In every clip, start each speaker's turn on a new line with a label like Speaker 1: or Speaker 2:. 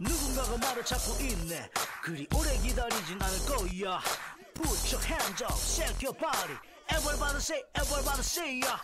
Speaker 1: 누군가가 말을 찾고 있네. 그리 오래 기다리진 않을 거야. Put your hands up, shake your body. Everybody say, everybody say ya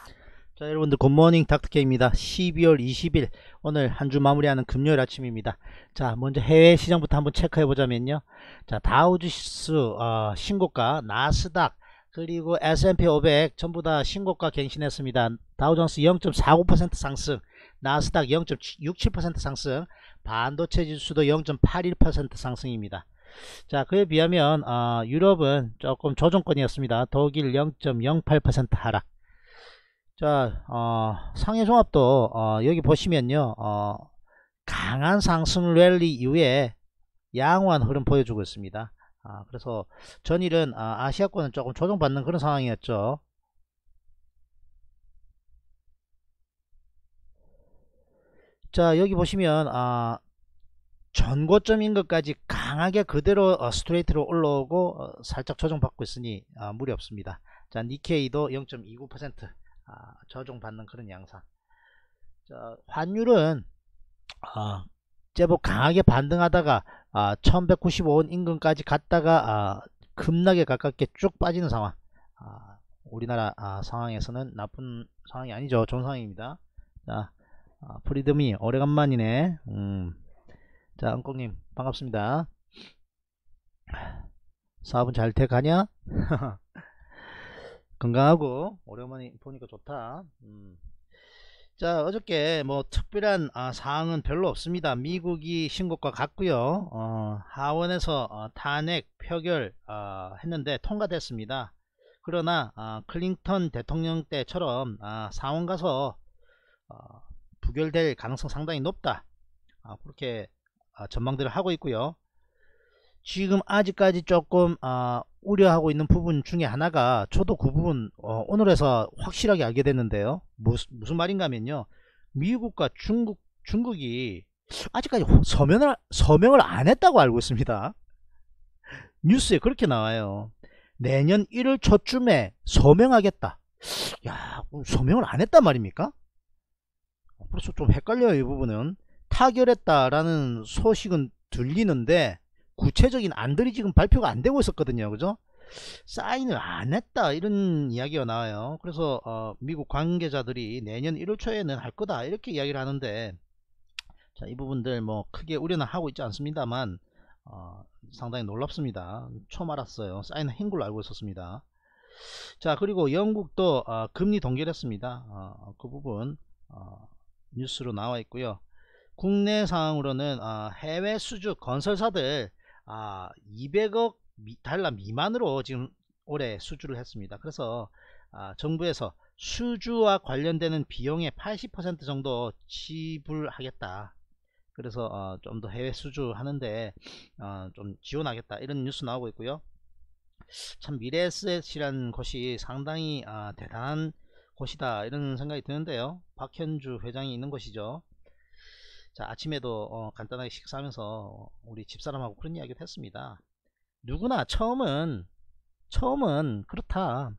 Speaker 2: 자 여러분들 굿모닝 닥터케입니다. 12월 20일. 오늘 한 주 마무리하는 금요일 아침입니다. 자 먼저 해외 시장부터 한번 체크해 보자면요. 자 다우지수 어, 신고가 나스닥 그리고 S&P 500 전부 다 신고가 갱신했습니다. 다우존스 0.49% 상승 나스닥 0.67% 상승 반도체 지수도 0.81% 상승입니다 자 그에 비하면 어, 유럽은 조금 조정권이었습니다 독일 0.08% 하락 자, 어, 상해 종합도 어, 여기 보시면요, 어, 강한 상승 랠리 이후에 양호한 흐름 보여주고 있습니다. 아, 그래서 전일은 아, 아시아권은 조금 조정받는 그런 상황이었죠. 자, 여기 보시면 아, 전고점인 것까지 강하게 그대로 어, 스트레이트로 올라오고 어, 살짝 조정받고 있으니 아, 무리 없습니다. 자, 니케이도 0.29% 아, 조정받는 그런 양상. 자, 환율은 아, 제법 강하게 반등하다가 아, 1195원 인근까지 갔다가 아, 급락에 가깝게 쭉 빠지는 상황. 아, 우리나라 아, 상황에서는 나쁜 상황이 아니죠. 좋은 상황입니다. 자, 아, 프리덤이 오래간만이네. 음. 자, 은콩님 반갑습니다. 사업은 잘 돼가냐? 건강하고 오랜만에 보니까 좋다. 음. 자 어저께 뭐 특별한 아, 사항은 별로 없습니다. 미국이 신고가 같고요. 어, 하원에서 어, 탄핵 표결 어, 했는데 통과됐습니다. 그러나 아, 클린턴 대통령 때처럼 아, 상원 가서 어, 부결될 가능성 상당히 높다. 아, 그렇게 아, 전망들을 하고 있고요. 지금 아직까지 조금 아, 우려하고 있는 부분 중에 하나가 저도 그 부분 어, 오늘에서 확실하게 알게 됐는데요. 무슨, 무슨 말인가 하면요. 미국과 중국, 중국이 아직까지 서명을, 서명을 안 했다고 알고 있습니다. 뉴스에 그렇게 나와요. 내년 1월 초쯤에 서명하겠다. 야, 서명을 안 했단 말입니까? 그래서 좀 헷갈려요, 이 부분은. 타결했다라는 소식은 들리는데, 구체적인 안들이 지금 발표가 안 되고 있었거든요. 그죠? 사인을 안 했다 이런 이야기가 나와요. 그래서 어, 미국 관계자들이 내년 1월 초에는 할 거다 이렇게 이야기를 하는데 자, 이 부분들 뭐 크게 우려는 하고 있지 않습니다만 어, 상당히 놀랍습니다. 처음 알았어요. 사인을 한 걸로 알고 있었습니다. 자 그리고 영국도 어, 금리 동결했습니다. 어, 그 부분 어, 뉴스로 나와 있고요. 국내 상황으로는 어, 해외 수주 건설사들 아, 200억 미, 달러 미만으로 지금 올해 수주를 했습니다. 그래서 아, 정부에서 수주와 관련되는 비용의 80% 정도 지불하겠다. 그래서 어, 좀 더 해외 수주 하는데 어, 좀 지원하겠다 이런 뉴스 나오고 있고요. 참 미래에셋이라는 곳이 상당히 아, 대단한 곳이다. 이런 생각이 드는데요. 박현주 회장이 있는 곳이죠. 자 아침에도 어, 간단하게 식사하면서 우리 집사람하고 그런 이야기를 했습니다. 누구나 처음은 처음은 그렇다.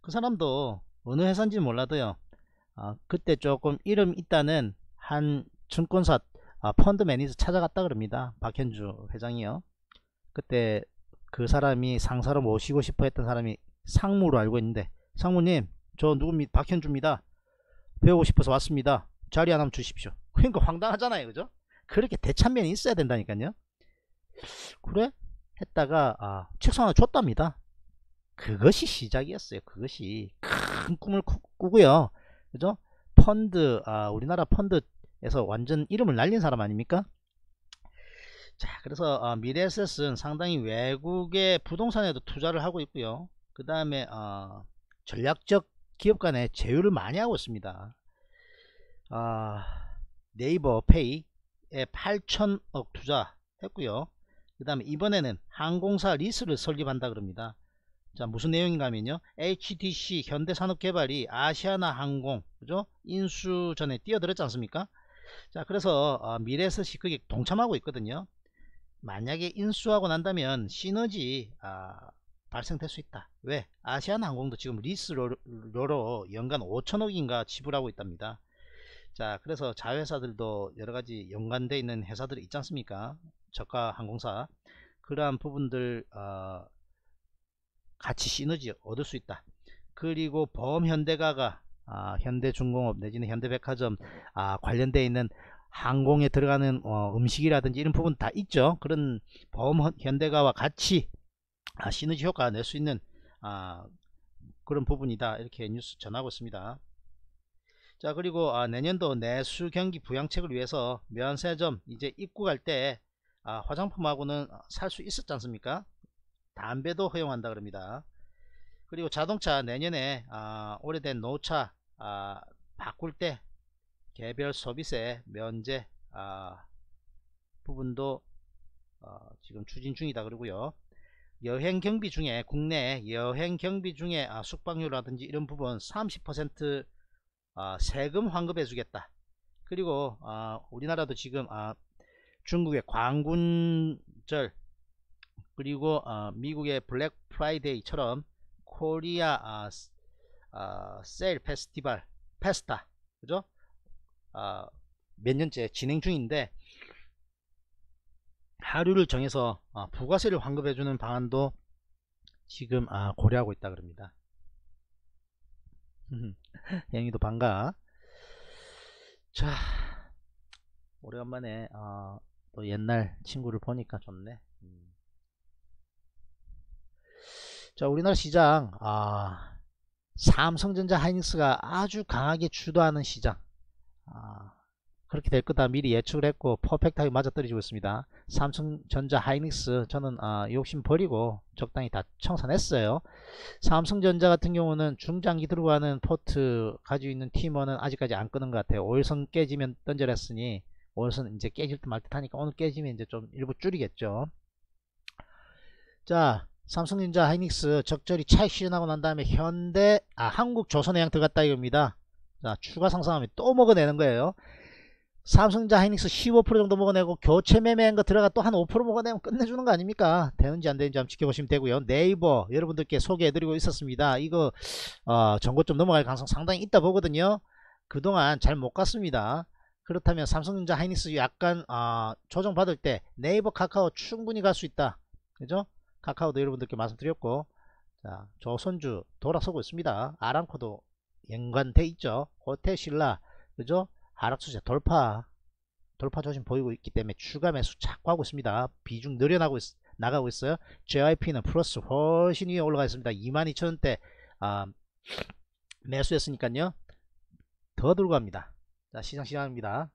Speaker 2: 그 사람도 어느 회사인지 몰라도요. 어, 그때 조금 이름 있다는 한 증권사 어, 펀드 매니저 찾아갔다 그럽니다. 박현주 회장이요. 그때 그 사람이 상사로 모시고 싶어 했던 사람이 상무로 알고 있는데 상무님 저 누굽니다 박현주입니다. 배우고 싶어서 왔습니다. 자리 하나 주십시오. 그러니까 황당하잖아요 그죠? 그렇게 대참면이 있어야 된다니까요. 그래? 했다가 아, 책상 하나 줬답니다. 그것이 시작이었어요 그것이. 큰 꿈을 꾸고요. 그죠? 펀드 아, 우리나라 펀드에서 완전 이름을 날린 사람 아닙니까? 자 그래서 어, 미래에셋은 상당히 외국의 부동산에도 투자를 하고 있고요. 그 다음에 어, 전략적 기업 간의 제휴를 많이 하고 있습니다 아 네이버 페이에 8천억 투자했고요. 그 다음에 이번에는 항공사 리스를 설립한다 그럽니다. 자 무슨 내용인가 하면요. HDC 현대산업개발이 아시아나 항공 그죠? 인수 전에 뛰어들었지 않습니까? 자 그래서 어, 미래에셋이 그게 동참하고 있거든요. 만약에 인수하고 난다면 시너지 아, 발생될 수 있다. 왜? 아시아나 항공도 지금 리스로 연간 5천억인가 지불하고 있답니다. 자 그래서 자회사들도 여러가지 연관되어 있는 회사들이 있지 않습니까 저가 항공사 그러한 부분들 어, 같이 시너지 얻을 수 있다 그리고 보험현대가가 아, 현대중공업 내지는 현대백화점 아, 관련되어 있는 항공에 들어가는 어, 음식이라든지 이런 부분 다 있죠 그런 보험현대가와 같이 아, 시너지 효과 낼 수 있는 아, 그런 부분이다. 이렇게 뉴스 전하고 있습니다. 자 그리고 아, 내년도 내수 경기 부양책을 위해서 면세점 이제 입국할 때 아, 화장품하고는 살 수 있었지 않습니까? 담배도 허용한다 그럽니다. 그리고 자동차 내년에 아, 오래된 노차 아, 바꿀 때 개별 소비세 면제 아, 부분도 어, 지금 추진 중이다 그러고요 여행 경비 중에 국내 여행 경비 중에 아, 숙박료라든지 이런 부분 30% 아, 세금 환급해 주겠다. 그리고 아, 우리나라도 지금 아, 중국의 광군절 그리고 아, 미국의 블랙 프라이데이처럼 코리아 아, 아, 세일 페스티벌 페스타 그죠? 아, 몇 년째 진행 중인데 하루를 정해서 아, 부가세를 환급해주는 방안도 지금 아, 고려하고 있다 그럽니다. 행이도 반가. 자, 오래간만에 어, 또 옛날 친구를 보니까 좋네. 음. 자, 우리나라 시장 아, 삼성전자 하이닉스가 아주 강하게 주도하는 시장. 아, 그렇게 될 거다 미리 예측을 했고 퍼펙트하게 맞아 떨어지고 있습니다. 삼성전자 하이닉스 저는 아, 욕심 버리고 적당히 다 청산했어요. 삼성전자 같은 경우는 중장기 들고 가는 포트 가지고 있는 팀원은 아직까지 안 끄는 것 같아요. 5일선 깨지면 던져냈으니 5일선 이제 깨질 듯 말 듯 하니까 오늘 깨지면 이제 좀 일부 줄이겠죠. 자 삼성전자 하이닉스 적절히 차익 실현하고 난 다음에 현대 아 한국조선해양 들어갔다 이겁니다. 자 추가 상승하면 또 먹어내는 거예요. 삼성자 하이닉스 15% 정도 먹어내고 교체 매매한 거 들어가 또 한 5% 먹어내면 끝내주는 거 아닙니까? 되는지 안 되는지 한번 지켜보시면 되고요. 네이버 여러분들께 소개해드리고 있었습니다. 이거 어, 좀 넘어갈 가능성 상당히 있다 보거든요. 그동안 잘 못 갔습니다. 그렇다면 삼성전자 하이닉스 약간 어, 조정 받을 때 네이버 카카오 충분히 갈 수 있다. 그죠? 카카오도 여러분들께 말씀드렸고. 자 조선주 돌아서고 있습니다. 아랑코도 연관돼 있죠. 호텔신라. 그죠 하락 추세 돌파 돌파 조짐 보이고 있기 때문에 추가 매수 자꾸 하고 있습니다. 비중 늘어나고 있, 나가고 있어요. JYP는 플러스 훨씬 위에 올라가 있습니다. 22,000원대 아, 매수했으니까요. 더 들고 갑니다. 자 시장 시작합니다.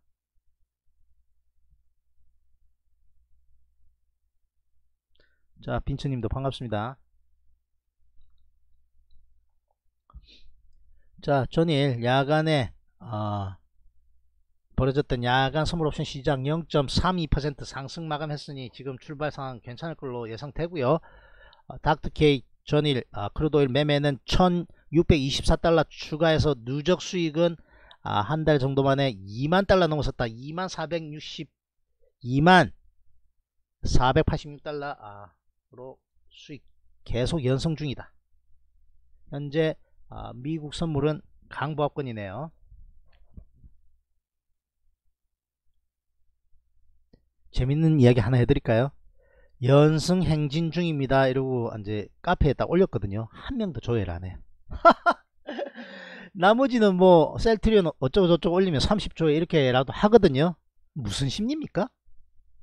Speaker 2: 자 빈츠님도 반갑습니다. 자 전일 야간에 어, 벌어졌던 야간 선물옵션 시장 0.32% 상승 마감했으니 지금 출발 상황 괜찮을 걸로 예상되고요. 어, 닥터케이 전일 아, 크루도일 매매는 1624달러 추가해서 누적 수익은 아, 한 달 정도 만에 2만 달러 넘어섰다. 2만 460 2만 486달러로 수익 계속 연성 중이다. 현재 아, 미국 선물은 강보합권이네요. 재밌는 이야기 하나 해드릴까요? 연승 행진 중입니다. 이러고 이제 카페에 딱 올렸거든요. 한 명도 조회를 안 해요. 나머지는 뭐 셀트리온 어쩌고 저쩌고 올리면 30조회 이렇게라도 하거든요. 무슨 심리입니까?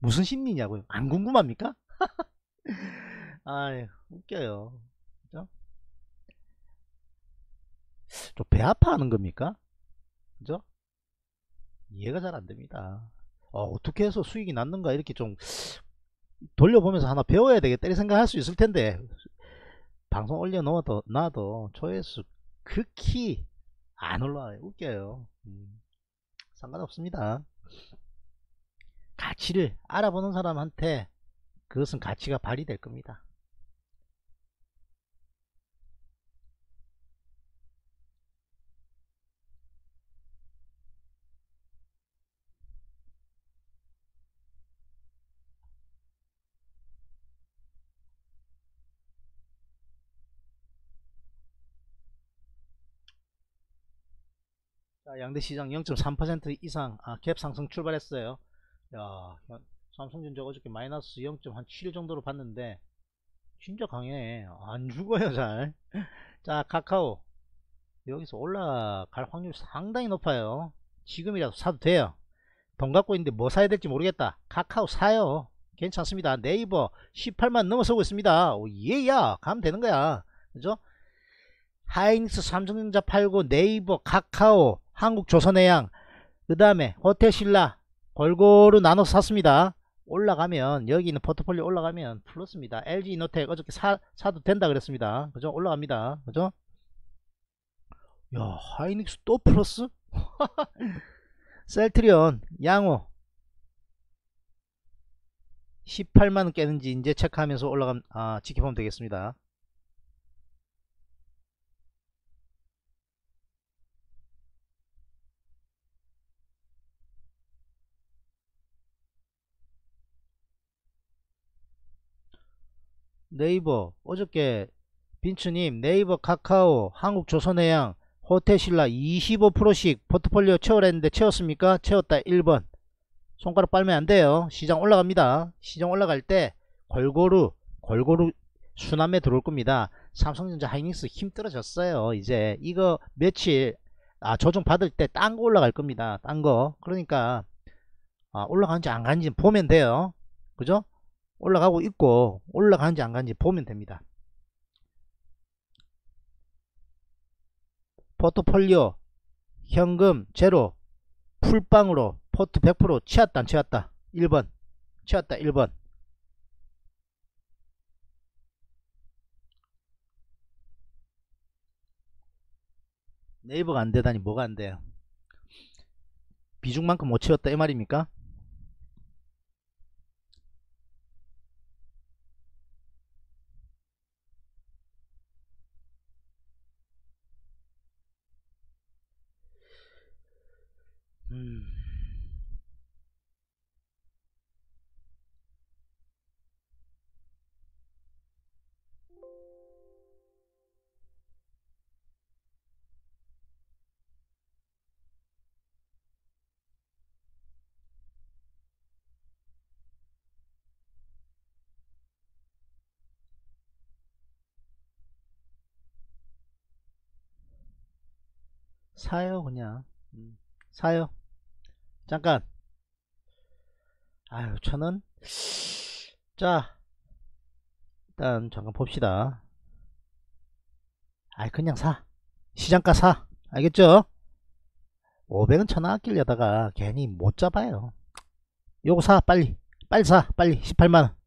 Speaker 2: 무슨 심리냐고요? 안 궁금합니까? 아 웃겨요. 그죠? 좀 배 아파하는 겁니까? 그죠? 이해가 잘 안됩니다. 어, 어떻게 해서 수익이 났는가 이렇게 좀 돌려보면서 하나 배워야 되겠다 이렇게 생각할 수 있을 텐데 방송 올려놓아도 나도 조회수 극히 안 올라와요. 웃겨요. 음, 상관없습니다. 가치를 알아보는 사람한테 그것은 가치가 발휘될 겁니다 양대 시장 0.3% 이상 아, 갭 상승 출발했어요. 야, 삼성전자 어저께 마이너스 0.7 정도로 봤는데 진짜 강해. 안 죽어요, 잘. 자, 카카오 여기서 올라갈 확률이 상당히 높아요. 지금이라도 사도 돼요. 돈 갖고 있는데 뭐 사야 될지 모르겠다. 카카오 사요. 괜찮습니다. 네이버 18만 넘어서고 있습니다. 오, 예야 가면 되는 거야. 그죠? 하이닉스 삼성전자 팔고 네이버 카카오 한국 조선해양 그 다음에 호텔신라 골고루 나눠서 샀습니다. 올라가면 여기 있는 포트폴리오 올라가면 플러스입니다. LG 이노텍 어저께 사, 사도 된다 그랬습니다. 그죠? 올라갑니다. 그죠? 야 하이닉스 또 플러스? 셀트리온 양호 18만원 깨는지 이제 체크하면서 올라감 아 지켜보면 되겠습니다 네이버 어저께 빈츠님 네이버 카카오 한국조선해양 호텔신라 25%씩 포트폴리오 채우랬는데 채웠습니까? 채웠다 1번. 손가락 빨면 안돼요. 시장 올라갑니다. 시장 올라갈 때 골고루 골고루 순환매 들어올 겁니다. 삼성전자 하이닉스 힘 떨어졌어요 이제. 이거 며칠 아 조정 받을 때 딴 거 올라갈 겁니다. 딴 거. 그러니까 아, 올라가는지 안 가는지 보면 돼요. 그죠 올라가고 있고 올라가는지 안 가는지 보면 됩니다. 포트폴리오 현금 제로 풀빵으로 포트 100% 치웠다 안 치웠다? 1번. 치웠다 1번. 네이버가 안되다니 뭐가 안돼요? 비중만큼 못 치웠다 이 말입니까 사요 그냥. 음. 사요. 잠깐. 아유 천원 자 일단 잠깐 봅시다. 아이 그냥 사. 시장가 사. 알겠죠? 500원 천원 아끼려다가 괜히 못 잡아요. 요거 사 빨리. 빨리 사 빨리. 18만원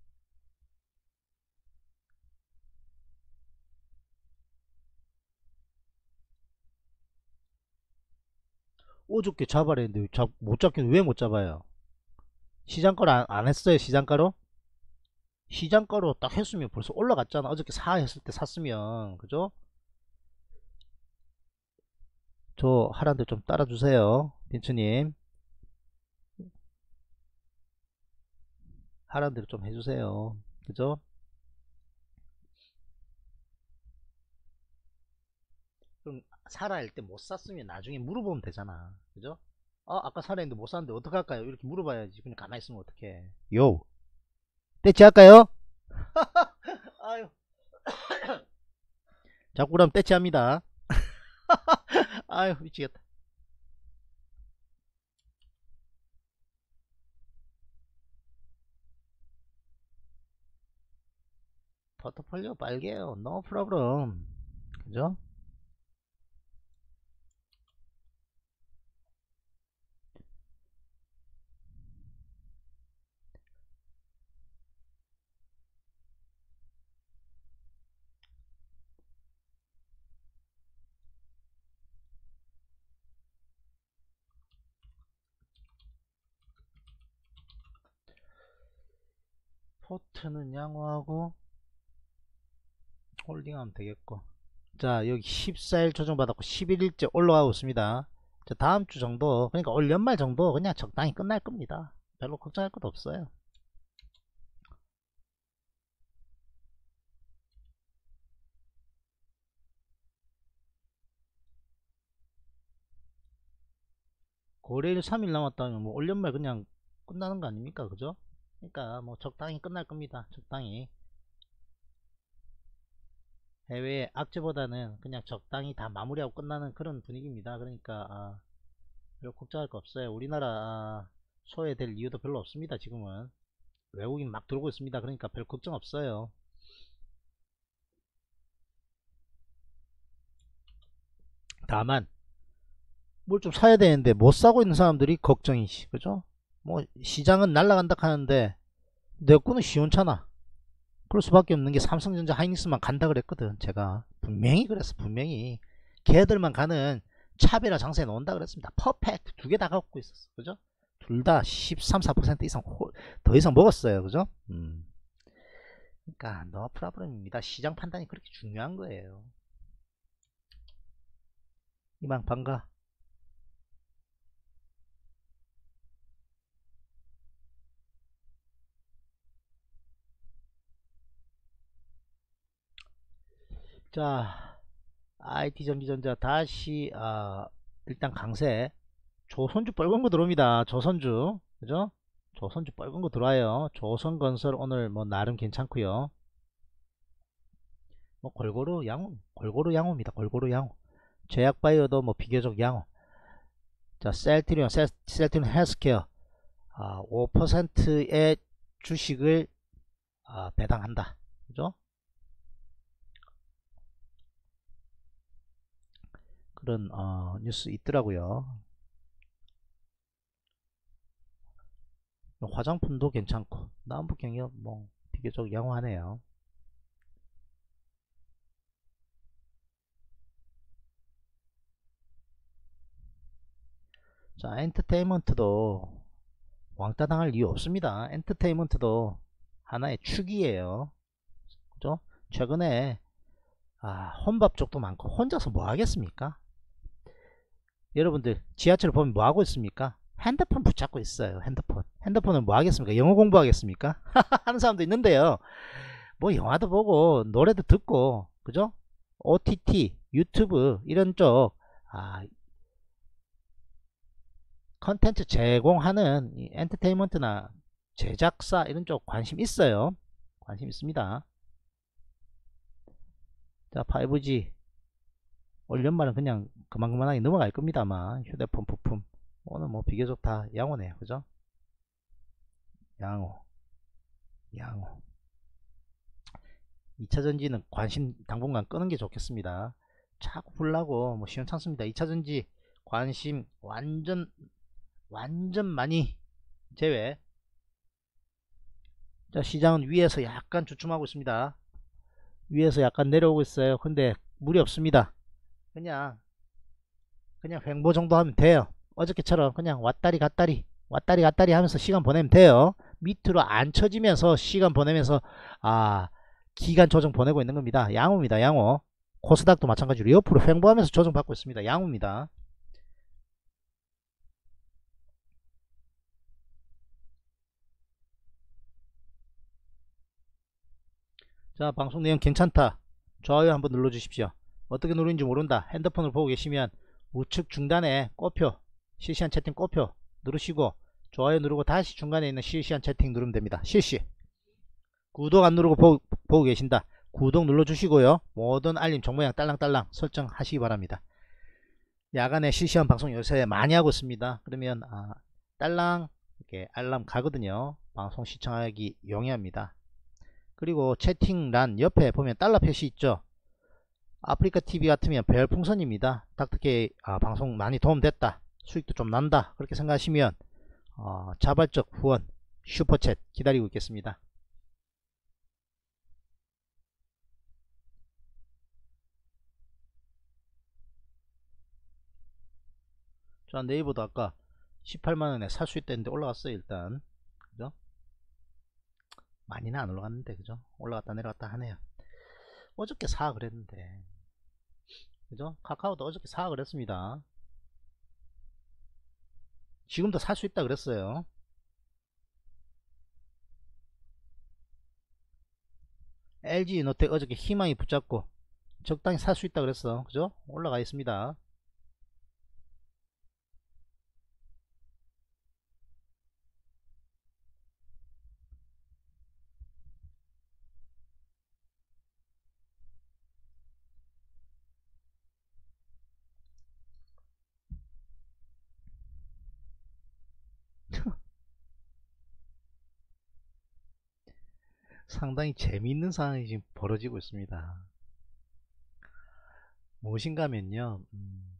Speaker 2: 어저께 잡아라 했는데 잡, 못 잡긴 왜 못 잡아요? 시장가로 안, 안 했어요 시장가로? 시장가로 딱 했으면 벌써 올라갔잖아. 어저께 사 했을 때 샀으면. 그죠? 저 하란데 좀 따라주세요 빈츠님. 하란 대로 좀 해주세요. 그죠? 그럼 사라 할때 못 샀으면 나중에 물어보면 되잖아 그죠? 어 아까 사라 했는데 못 샀는데 어떡할까요? 이렇게 물어봐야지. 그냥 가만히 있으면 어떡해. 요. 떼치 할까요? 아유. 자꾸 그럼 떼치 합니다. 아유 미치겠다. 포트폴리오 빨개요. No problem. 그죠 포트는 양호하고 홀딩하면 되겠고. 자 여기 14일 조정받았고 11일째 올라가고 있습니다. 자 다음주 정도 그러니까 올 연말 정도 그냥 적당히 끝날 겁니다. 별로 걱정할 것도 없어요. 거래일 3일 남았다면 뭐 올 연말 그냥 끝나는 거 아닙니까? 그죠 그러니까 뭐 적당히 끝날 겁니다. 적당히. 해외 악재보다는 그냥 적당히 다 마무리하고 끝나는 그런 분위기입니다. 그러니까 아, 별 걱정할 거 없어요. 우리나라 아, 소외될 이유도 별로 없습니다 지금은. 외국인 막 들어오고 있습니다. 그러니까 별 걱정 없어요. 다만 뭘 좀 사야 되는데 못 사고 있는 사람들이 걱정이지. 그죠 뭐 시장은 날라간다 하는데 내 거는 시원찮아. 그럴 수밖에 없는 게 삼성전자 하이닉스만 간다 그랬거든 제가. 분명히 그랬어 분명히. 걔들만 가는 차별화 장사에 놓는다 그랬습니다. 퍼펙트 두 개 다 갖고 있었어 그죠? 둘 다 13, 4% 이상 호, 더 이상 먹었어요 그죠? 음. 그러니까 너 프라브럼입니다. 시장 판단이 그렇게 중요한 거예요. 이만 반가 자 IT 전기전자 다시 아, 일단 강세. 조선주 빨간 거 들어옵니다. 조선주. 그죠? 조선주 빨간 거 들어와요. 조선건설 오늘 뭐 나름 괜찮고요. 뭐 골고루 양호 골고루 양호입니다. 골고루 양호. 제약바이오도 뭐 비교적 양호. 자 셀트리온 셀, 셀트리온 헬스케어. 아, 5%의 주식을 아, 배당한다. 그죠 그런 어, 뉴스 있더라고요. 화장품도 괜찮고 남북 경협 뭐 비교적 양호하네요. 자 엔터테인먼트도 왕따 당할 이유 없습니다. 엔터테인먼트도 하나의 축이에요. 그죠? 최근에 아, 혼밥 쪽도 많고 혼자서 뭐 하겠습니까? 여러분들 지하철 보면 뭐 하고 있습니까? 핸드폰 붙잡고 있어요. 핸드폰. 핸드폰은 뭐 하겠습니까? 영어 공부하겠습니까? 하는 사람도 있는데요. 뭐 영화도 보고 노래도 듣고 그죠? OTT, 유튜브 이런 쪽 아, 컨텐츠 제공하는 엔터테인먼트나 제작사 이런 쪽 관심 있어요. 관심 있습니다. 자 5G 올 연말은 그냥 그만그만하게 넘어갈 겁니다 아마 휴대폰 부품. 오늘 뭐 비교적 다 양호네요 그죠? 양호. 양호. 2차전지는 관심 당분간 끄는 게 좋겠습니다. 자꾸 불나고 뭐 시원찮습니다. 2차전지 관심 완전 완전 많이 제외. 자 시장은 위에서 약간 주춤하고 있습니다. 위에서 약간 내려오고 있어요. 근데 물이 없습니다 그냥 그냥 횡보 정도 하면 돼요. 어저께처럼 그냥 왔다리 갔다리 왔다리 갔다리 하면서 시간 보내면 돼요. 밑으로 안 쳐지면서 시간 보내면서 아 기간 조정 보내고 있는 겁니다. 양호입니다 양호. 코스닥도 마찬가지로 옆으로 횡보하면서 조정 받고 있습니다. 양호입니다. 자 방송 내용 괜찮다. 좋아요 한번 눌러 주십시오 어떻게 누르는지 모른다. 핸드폰을 보고 계시면 우측 중단에 꼬표 실시간 채팅 꼬표 누르시고 좋아요 누르고 다시 중간에 있는 실시간 채팅 누르면 됩니다. 실시. 구독 안 누르고 보, 보고 계신다. 구독 눌러 주시고요. 모든 알림 정모양 딸랑딸랑 설정하시기 바랍니다. 야간에 실시간 방송 요새 많이 하고 있습니다. 그러면 아, 딸랑 이렇게 알람 가거든요. 방송 시청하기 용이합니다. 그리고 채팅란 옆에 보면 달러 표시 있죠 아프리카 TV 같으면 별풍선입니다. 닥터케 아, 방송 많이 도움됐다. 수익도 좀 난다. 그렇게 생각하시면 어, 자발적 후원 슈퍼챗 기다리고 있겠습니다. 자 네이버도 아까 18만원에 살 수 있다는데 올라갔어요 일단 그죠 많이는 안 올라갔는데 그죠 올라갔다 내려갔다 하네요 어저께 사 그랬는데 그죠? 카카오도 어저께 사 그랬습니다. 지금도 살 수 있다 그랬어요. LG 노텍 어저께 희망이 붙잡고 적당히 살 수 있다 그랬어. 그죠? 올라가 있습니다. 상당히 재미있는 상황이 지금 벌어지고 있습니다. 무엇인가 하면요. 음,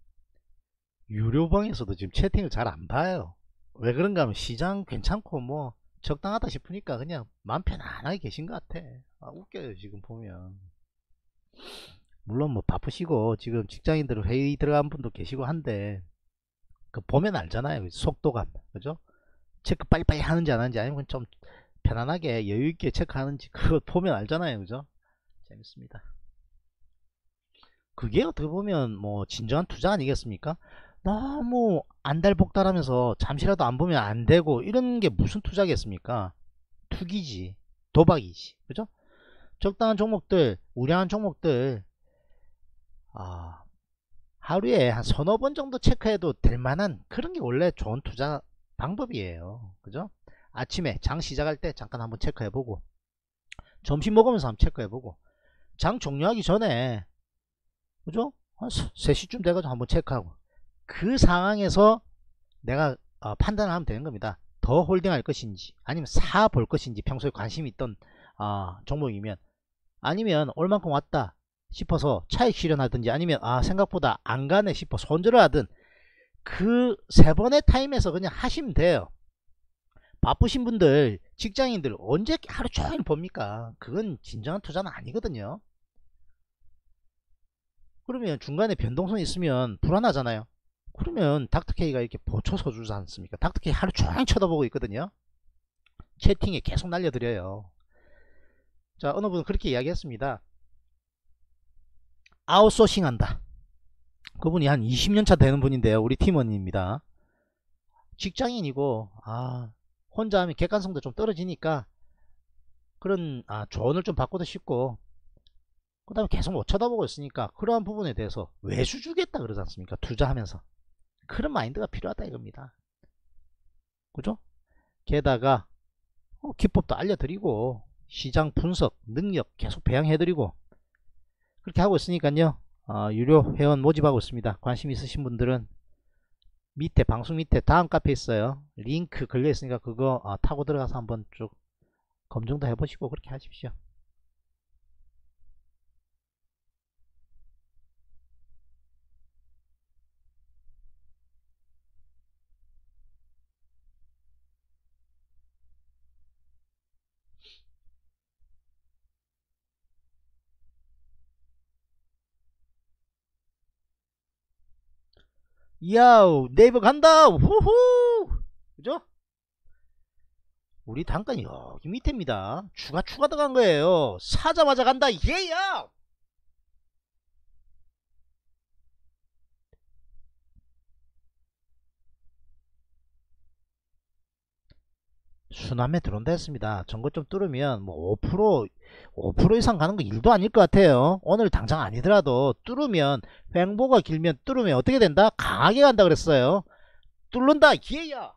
Speaker 2: 유료방에서도 지금 채팅을 잘 안 봐요. 왜 그런가 하면 시장 괜찮고 뭐 적당하다 싶으니까 그냥 마음 편안하게 계신 것 같아. 아, 웃겨요 지금 보면. 물론 뭐 바쁘시고 지금 직장인들 회의 들어간 분도 계시고 한데 그 보면 알잖아요. 속도감. 그죠? 체크 빨리빨리 하는지 안 하는지 아니면 좀 편안하게 여유있게 체크하는지 그거 보면 알잖아요. 그죠? 재밌습니다. 그게 어떻게 보면 뭐 진정한 투자 아니겠습니까? 너무 안달복달하면서 잠시라도 안 보면 안 되고 이런 게 무슨 투자겠습니까? 투기지, 도박이지, 그죠? 적당한 종목들, 우량한 종목들, 아, 하루에 한 서너 번 정도 체크해도 될 만한 그런 게 원래 좋은 투자 방법이에요. 그죠? 아침에 장 시작할 때 잠깐 한번 체크해보고, 점심 먹으면서 한번 체크해보고, 장 종료하기 전에, 그죠? 한 3시쯤 돼가지고 한번 체크하고, 그 상황에서 내가 어, 판단을 하면 되는 겁니다. 더 홀딩할 것인지 아니면 사 볼 것인지 평소에 관심이 있던 어, 종목이면 아니면 얼만큼 왔다 싶어서 차익 실현하든지 아니면 아 생각보다 안 가네 싶어 손절을 하든 그 세 번의 타임에서 그냥 하시면 돼요. 바쁘신 분들 직장인들 언제 하루 종일 봅니까? 그건 진정한 투자는 아니거든요. 그러면 중간에 변동성이 있으면 불안하잖아요. 그러면 닥터케이가 이렇게 보초서 주지 않습니까? 닥터케이 하루 종일 쳐다보고 있거든요. 채팅에 계속 날려드려요. 자, 어느 분은 그렇게 이야기했습니다. 아웃소싱 한다. 그분이 한 20년차 되는 분인데요. 우리 팀원입니다. 직장인이고, 아, 혼자 하면 객관성도 좀 떨어지니까, 그런, 아, 조언을 좀 받고도 싶고, 그 다음에 계속 못 쳐다보고 있으니까, 그러한 부분에 대해서 외수 주겠다 그러지 않습니까? 투자하면서. 그런 마인드가 필요하다 이겁니다. 그죠? 게다가 어, 기법도 알려드리고 시장 분석 능력 계속 배양해드리고 그렇게 하고 있으니까요. 어, 유료 회원 모집하고 있습니다. 관심 있으신 분들은 밑에 방송 밑에 다음 카페 있어요. 링크 걸려 있으니까 그거 어, 타고 들어가서 한번 쭉 검증도 해보시고 그렇게 하십시오. 야우 네이버 간다! 후후! 그죠? 우리 단가는 여기 밑에입니다. 추가 추가 들어간 거예요. 사자마자 간다! 예야 순환매 들어온다 했습니다. 전거 좀 뚫으면 뭐 5% 5% 이상 가는 거 일도 아닐 것 같아요. 오늘 당장 아니더라도 뚫으면 횡보가 길면 뚫으면 어떻게 된다? 강하게 간다 그랬어요. 뚫는다 기회야.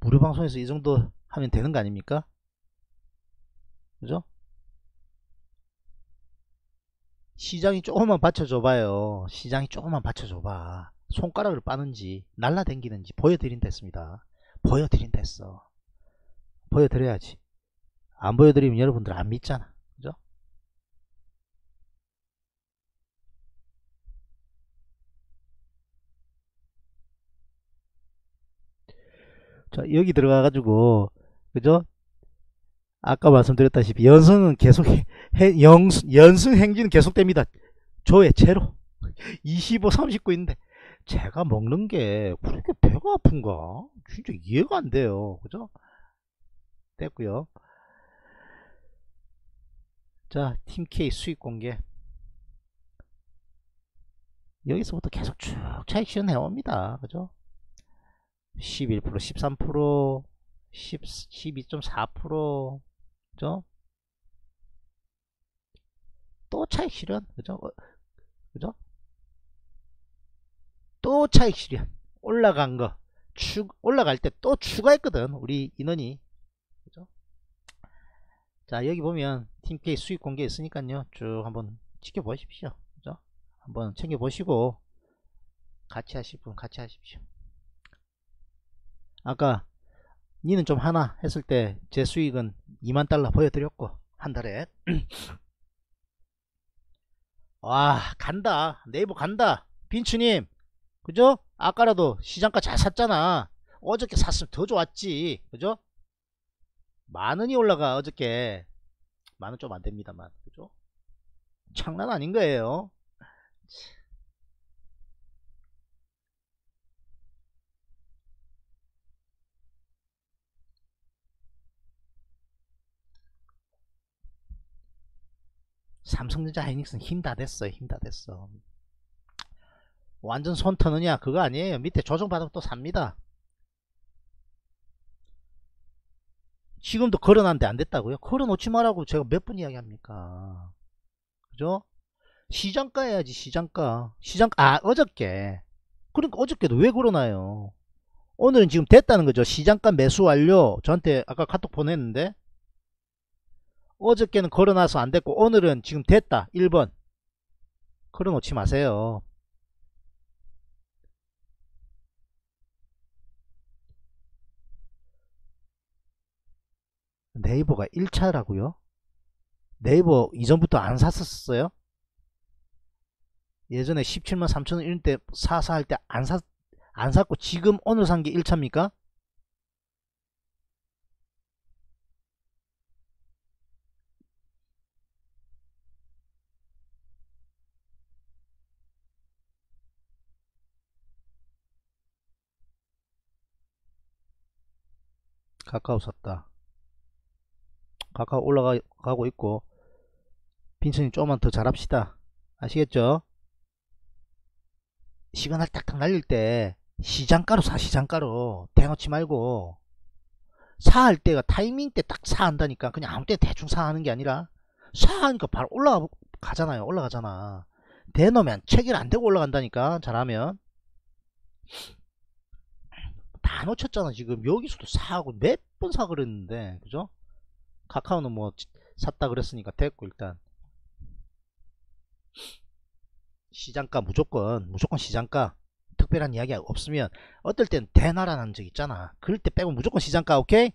Speaker 2: 무료 방송에서 이 정도 하면 되는 거 아닙니까? 그죠? 시장이 조금만 받쳐줘봐요. 시장이 조금만 받쳐줘봐. 손가락을 빠는지 날라댕기는지 보여드린다 했습니다. 보여드린다 했어. 보여드려야지. 안 보여드리면 여러분들 안 믿잖아. 그죠? 자, 여기 들어가가지고, 그죠? 아까 말씀드렸다시피 연승은 계속 해, 해, 영, 연승 행진은 계속됩니다. 조회 제로 25, 39인데 제가 먹는 게 그렇게 배가 아픈가? 진짜 이해가 안 돼요. 그죠? 됐고요. 자, 팀 K 수익 공개. 여기서부터 계속 쭉 차익 실현해 옵니다. 그죠? 11%, 13%, 10, 12.4%, 그죠? 또 차익 실현, 그죠? 어, 그죠? 또 차익 실현. 올라간 거. 추, 올라갈 때 또 추가했거든. 우리 인원이. 그죠? 자, 여기 보면 팀K 수익 공개 있으니까요. 쭉 한번 지켜보십시오. 그죠? 한번 챙겨보시고 같이 하실 분 같이 하십시오. 아까 니는 좀 하나 했을 때 제 수익은 2만 달러 보여드렸고 한 달에. 와 간다. 네이버 간다. 빈추님. 그죠? 아까라도 시장가 잘 샀잖아. 어저께 샀으면 더 좋았지. 그죠? 만원이 올라가 어저께. 만원 좀 안됩니다만. 그죠? 장난 아닌 거예요 삼성전자 하이닉스는 힘 다 됐어 힘 다 됐어. 완전 손 터느냐? 그거 아니에요. 밑에 조정받으면 또 삽니다. 지금도 걸어놨는데 안 됐다고요? 걸어놓지 말라고 제가 몇 분 이야기합니까? 그죠? 시장가 해야지 시장가. 시장가 아 어저께. 그러니까 어저께도 왜 걸어놔요? 오늘은 지금 됐다는 거죠. 시장가 매수 완료. 저한테 아까 카톡 보냈는데 어저께는 걸어놔서 안됐고 오늘은 지금 됐다 1번 걸어놓지 마세요 네이버가 1차라고요? 네이버 이전부터 안 샀었어요? 예전에 17만 3천원 이런 때 사사 할 때 안 샀, 안 샀고 지금 오늘 산 게 1차입니까? 가까우 샀다. 가까우 올라가고 있고 빈천이 조금만 더 잘합시다. 아시겠죠? 시간을 딱딱 날릴 때 시장가로 사 시장가로. 대놓지 말고. 사할 때가 타이밍 때 딱 사한다니까. 그냥 아무 때 대충 사하는 게 아니라 사하니까 바로 올라가잖아요. 올라가잖아. 대놓으면 체결 안 되고 올라간다니까. 잘하면 다 놓쳤잖아 지금. 여기서도 사고 몇 번 사 그랬는데 그죠? 카카오는 뭐 샀다 그랬으니까 됐고 일단. 시장가 무조건 무조건 시장가. 특별한 이야기 없으면 어떨 땐 대나라는 적 있잖아. 그럴 때 빼고 무조건 시장가 오케이?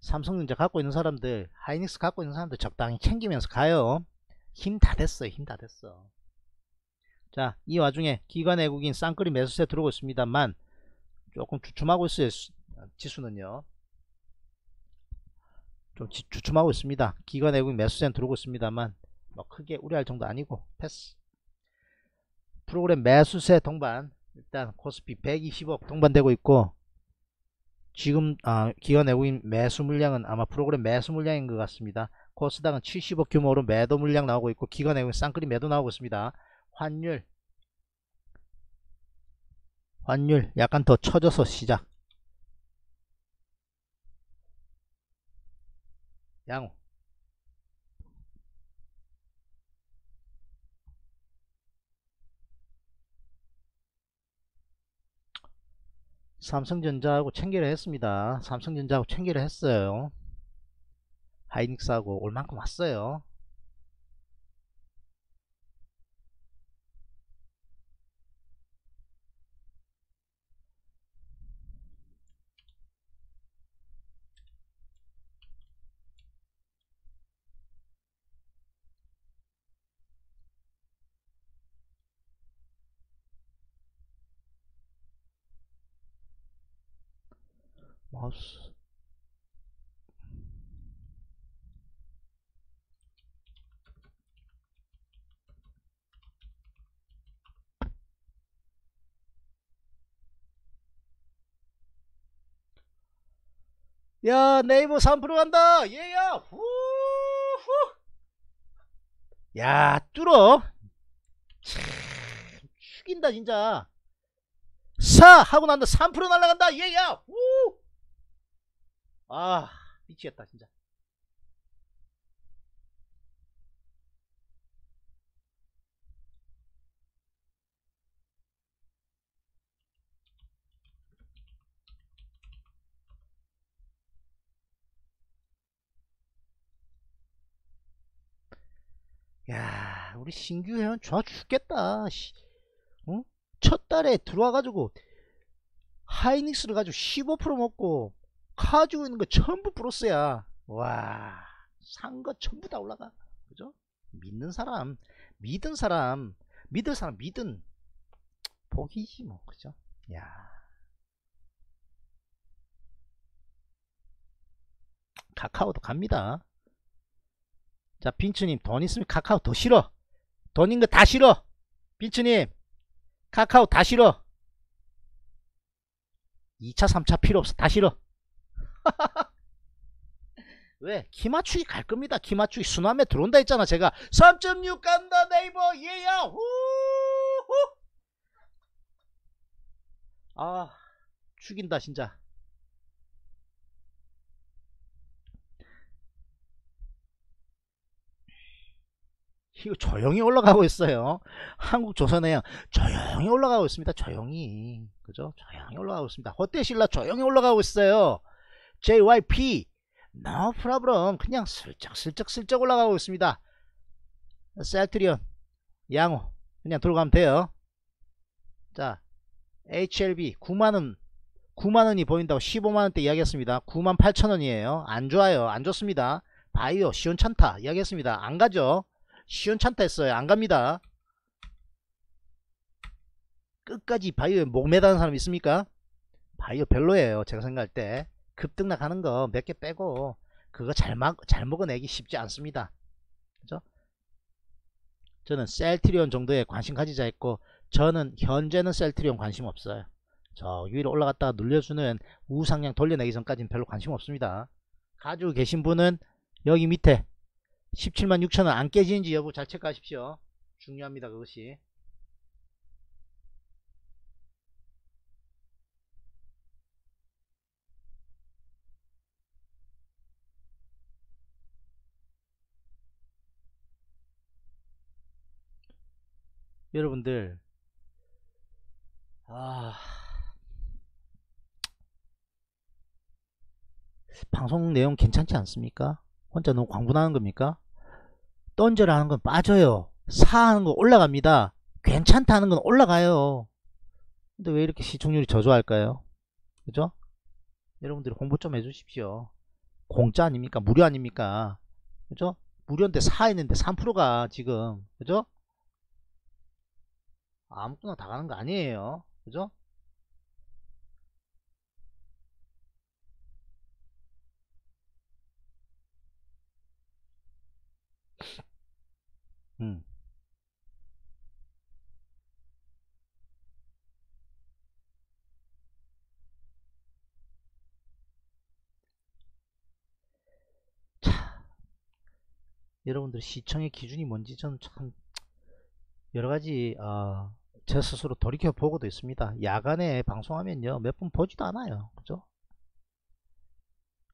Speaker 2: 삼성전자 갖고 있는 사람들 하이닉스 갖고 있는 사람들 적당히 챙기면서 가요. 힘 다 됐어요 힘다 됐어 자 이 와중에 기관 외국인 쌍끌이 매수세 들어오고 있습니다만 조금 주춤하고 있어요 지수는요 좀 주춤하고 있습니다. 기관 외국인 매수세는 들어오고 있습니다만 뭐 크게 우려할 정도 아니고 패스. 프로그램 매수세 동반 일단 코스피 120억 동반되고 있고 지금 아, 기관 외국인 매수 물량은 아마 프로그램 매수 물량인 것 같습니다. 코스닥은 70억 규모로 매도 물량 나오고 있고 기관 외국인 쌍끌이 매도 나오고 있습니다. 환율 환율 약간 더 쳐져서 시작 양호 삼성전자하고 챙기를 했습니다. 삼성전자하고 챙기를 했어요. 하이닉스하고 올만큼 왔어요. 마우스. 야 네이버 3% 간다. 얘야 후후. 야 뚫어. 참 죽인다 진짜. 사 하고 난다 3% 날라간다. 얘야 후 아 미치겠다 진짜 야 우리 신규 회원 좋아 죽겠다 씨. 어? 첫 달에 들어와가지고 하이닉스를 가지고 15% 먹고 가지고 있는 거 전부 플러스야. 와 산 거 전부 다 올라가. 그죠? 믿는 사람 믿은 사람 믿을 사람 믿은. 복이지 뭐 그죠? 야. 카카오도 갑니다. 자 빈츠님 돈 있으면 카카오 더 싫어. 돈인 거 다 싫어. 빈츠님 카카오 다 싫어. 2차 3차 필요 없어. 다 싫어 왜? 키 맞추기 갈 겁니다 키 맞추기 순환매 들어온다 했잖아 제가 3.6 간다 네이버 예야 후후 아 죽인다 진짜 이거 조용히 올라가고 있어요. 한국 조선해양 조용히 올라가고 있습니다. 조용히. 그죠? 조용히 올라가고 있습니다. 호텔신라 조용히 올라가고 있어요. JYP no problem. 그냥 슬쩍 슬쩍 슬쩍 올라가고 있습니다. 셀트리온 양호 그냥 들어가면 돼요. 자 HLB 9만원 9만원이 보인다고 15만원대 이야기했습니다. 9만 8천원이에요. 안 좋아요. 안 좋습니다. 바이오 시원찮다 이야기했습니다. 안 가죠. 시원찮다 했어요. 안 갑니다. 끝까지 바이오에 목 매다는 사람 있습니까? 바이오 별로예요. 제가 생각할 때. 급등락 하는 거 몇 개 빼고 그거 잘, 막, 잘 먹어내기 쉽지 않습니다. 그죠? 저는 셀트리온 정도에 관심 가지자 했고 저는 현재는 셀트리온 관심 없어요. 저 위로 올라갔다가 눌려주는 우상향 돌려내기 전까지는 별로 관심 없습니다. 가지고 계신 분은 여기 밑에 17만 6천원 안 깨지는지 여부 잘 체크하십시오. 중요합니다. 그것이. 여러분들 아 방송 내용 괜찮지 않습니까? 혼자 너무 광분하는 겁니까? 던져라 하는 건 빠져요. 사 하는 거 올라갑니다. 괜찮다 하는 건 올라가요. 근데 왜 이렇게 시청률이 저조할까요? 그죠? 여러분들이 공부 좀 해주십시오. 공짜 아닙니까? 무료 아닙니까? 그죠? 무료인데 4 했는데 3%가 지금 그죠? 아무거나 다 가는 거 아니에요. 그죠? 음. 자, 여러분들 시청의 기준이 뭔지 저는 참 여러 가지 어, 제 스스로 돌이켜 보고도 있습니다. 야간에 방송하면요 몇 분 보지도 않아요. 그죠?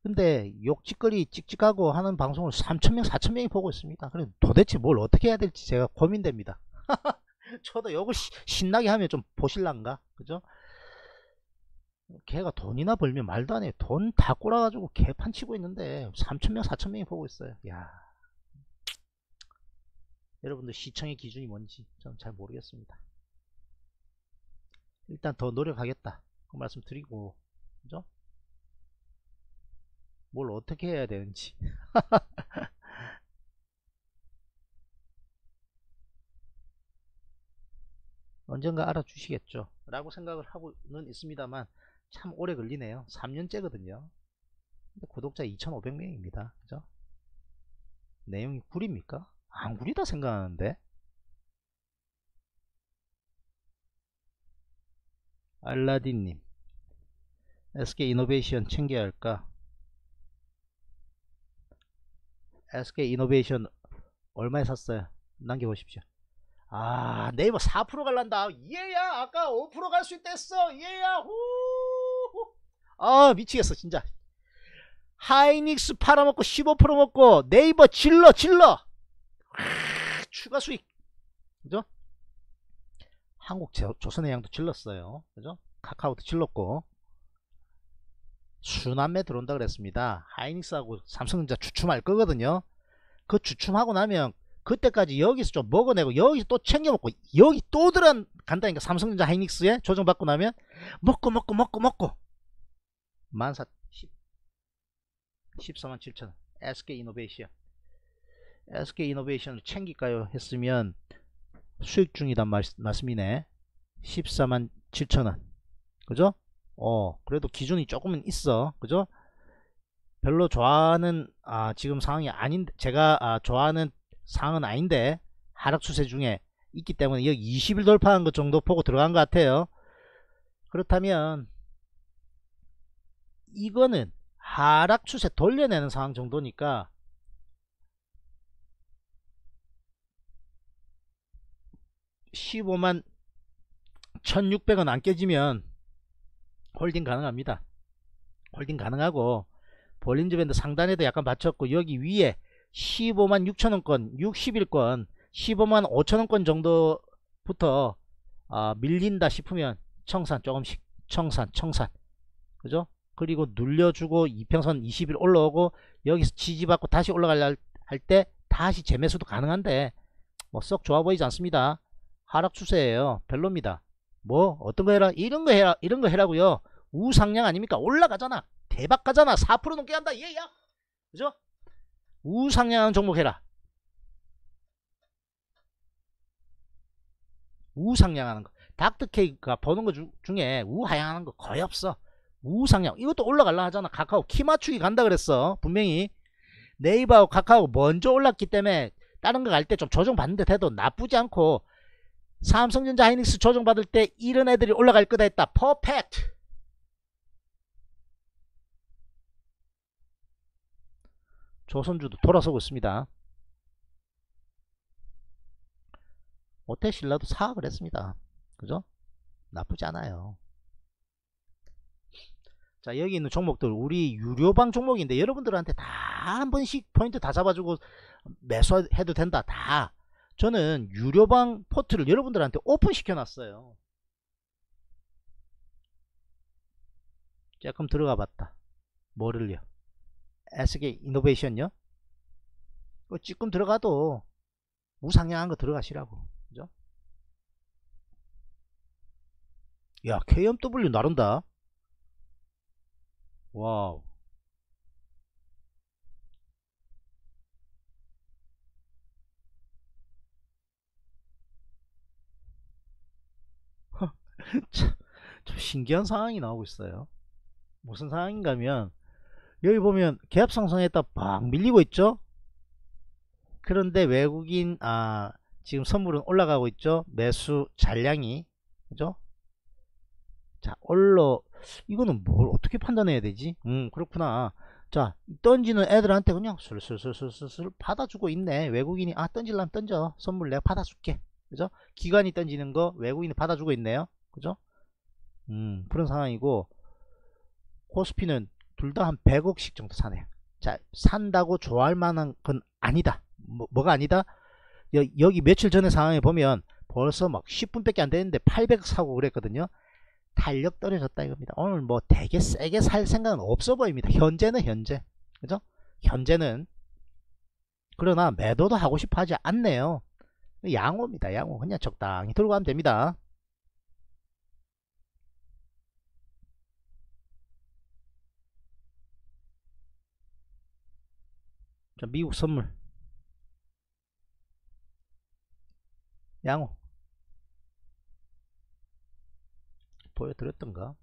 Speaker 2: 근데 욕짓거리 찍찍하고 하는 방송을 3천명 4천명이 보고 있습니다. 그래 도대체 뭘 어떻게 해야 될지 제가 고민됩니다. 저도 이걸 신나게 하면 좀 보실란가? 그죠? 걔가 돈이나 벌면 말도 안 해요. 돈 다 꼬라가지고 개판 치고 있는데 3천명 4천명이 보고 있어요. 야 여러분들 시청의 기준이 뭔지 저는 잘 모르겠습니다. 일단 더 노력하겠다. 그 말씀 드리고 그죠? 뭘 어떻게 해야 되는지. 언젠가 알아주시겠죠? 라고 생각을 하고는 있습니다만 참 오래 걸리네요. 3년째거든요. 근데 구독자 2500명입니다. 그죠? 내용이 구립니까? 안 구리다 생각하는데 알라딘님 SK 이노베이션 챙겨야 할까 SK 이노베이션 얼마에 샀어요? 남겨보십시오. 아 네이버 4% 갈란다. 얘야 아까 5%갈 수 있댔어. 얘야 후. 아 미치겠어 진짜. 하이닉스 팔아먹고 15% 먹고 네이버 질러 질러. 아, 추가 수익. 그죠? 한국 조선해양도 질렀어요. 그죠? 카카오도 질렀고 순환매 들어온다 그랬습니다. 하이닉스하고 삼성전자 주춤할 거거든요. 그 주춤하고 나면 그때까지 여기서 좀 먹어내고 여기서 또 챙겨 먹고 여기 또 들어간다니까 삼성전자 하이닉스에 조정받고 나면 먹고 먹고 먹고 먹고 만사 14만 7천원 SK 이노베이션 SK 이노베이션을 챙길까요 했으면 수익 중이단 말, 말씀이네. 14만 7천원. 그죠? 어 그래도 기준이 조금은 있어. 그죠? 별로 좋아하는 아 지금 상황이 아닌데 제가 아, 좋아하는 상황은 아닌데 하락 추세 중에 있기 때문에 여기 20일 돌파한 것 정도 보고 들어간 것 같아요. 그렇다면 이거는 하락 추세 돌려내는 상황 정도니까 (15만 1600원) 안 깨지면 holding 가능합니다. holding 가능하고 볼린저 밴드 상단에도 약간 받쳤고 여기 위에 15만 6천원권 60일권 15만 5천원권 정도부터 아, 밀린다 싶으면 청산 조금씩 청산 청산. 그죠? 그리고 눌려주고 이평선 20일 올라오고 여기서 지지받고 다시 할때 다시 재매수도 가능한데 뭐 썩 좋아 보이지 않습니다 하락 추세예요. 별로입니다. 뭐 어떤 거 해라 이런 거 해라 이런 거 해라고요. 우상향 아닙니까? 올라가잖아. 대박 가잖아. 4% 넘게 한다. 얘야. 그죠? 우상향하는 종목 해라. 우상향하는 거. 닥터케이크가 버는 거 주, 중에 우하향하는 거 거의 없어. 우상향. 이것도 올라갈라 하잖아. 카카오 키 맞추기 간다 그랬어. 분명히. 네이버하고 카카오 먼저 올랐기 때문에 다른 거 갈 때 좀 조정받는 듯 해도 나쁘지 않고 삼성전자 하이닉스 조정받을 때 이런 애들이 올라갈 거다 했다 퍼펙트 조선주도 돌아서고 있습니다. 오테실라도 사업을 했습니다. 그죠? 나쁘지 않아요. 자 여기 있는 종목들 우리 유료방 종목인데 여러분들한테 다 한 번씩 포인트 다 잡아주고 매수해도 된다 다 저는 유료방 포트를 여러분들한테 오픈시켜 놨어요. 조금 들어가 봤다. 뭐를요? SK 이노베이션요? 그 찌끔 들어가도 우상향한 거 들어가시라고. 그죠? 야 KMW 나른다. 와우 참, 좀 신기한 상황이 나오고 있어요. 무슨 상황인가 하면 여기 보면 갭 상승했다 막 밀리고 있죠? 그런데 외국인 아 지금 선물은 올라가고 있죠? 매수 잔량이. 그죠? 자 올러 이거는 뭘 어떻게 판단해야 되지? 음 그렇구나. 자 던지는 애들한테 그냥 슬슬슬슬슬 받아주고 있네. 외국인이 아 던질라면 던져. 선물 내가 받아줄게. 그죠? 기관이 던지는 거 외국인이 받아주고 있네요 그죠? 음. 그런 상황이고 코스피는 둘 다 한 100억씩 정도 사네요 자 산다고 좋아할 만한 건 아니다. 뭐, 뭐가 아니다? 여, 여기 며칠 전에 상황에 보면 벌써 막 10분밖에 안 되는데 800억 사고 그랬거든요. 탄력 떨어졌다 이겁니다. 오늘 뭐 되게 세게 살 생각은 없어 보입니다. 현재는 현재. 그죠? 현재는. 그러나 매도도 하고 싶어 하지 않네요. 양호입니다 양호. 그냥 적당히 들고 가면 됩니다 자, 미국 선물. 양호. 보여드렸던가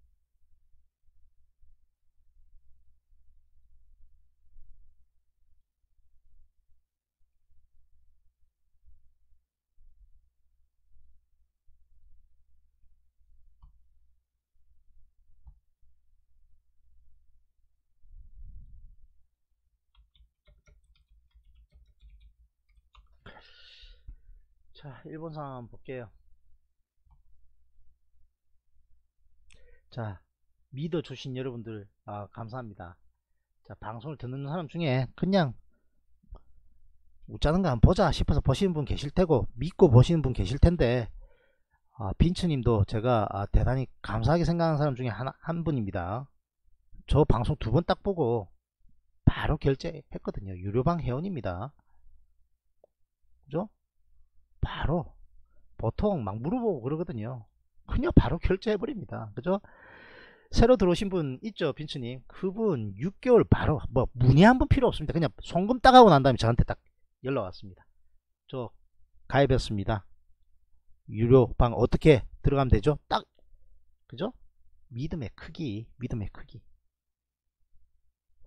Speaker 2: 자 일본 상황 한번 볼게요. 자 믿어 주신 여러분들 아, 감사합니다. 자 방송을 듣는 사람 중에 그냥 웃자는 거 한번 보자 싶어서 보시는 분 계실 테고 믿고 보시는 분 계실 텐데 아, 빈츠님도 제가 아, 대단히 감사하게 생각하는 사람 중에 한, 한 분입니다. 저 방송 두 번 딱 보고 바로 결제했거든요. 유료방 회원입니다. 그죠? 바로 보통 막 물어보고 그러거든요. 그냥 바로 결제해 버립니다. 그죠? 새로 들어오신 분 있죠, 빈츠님? 그분 6개월 바로 뭐 문의 한 번 필요 없습니다. 그냥 송금 따가고 난 다음에 저한테 딱 연락 왔습니다. 저 가입했습니다. 유료 방 어떻게 들어가면 되죠? 딱 그죠? 믿음의 크기, 믿음의 크기.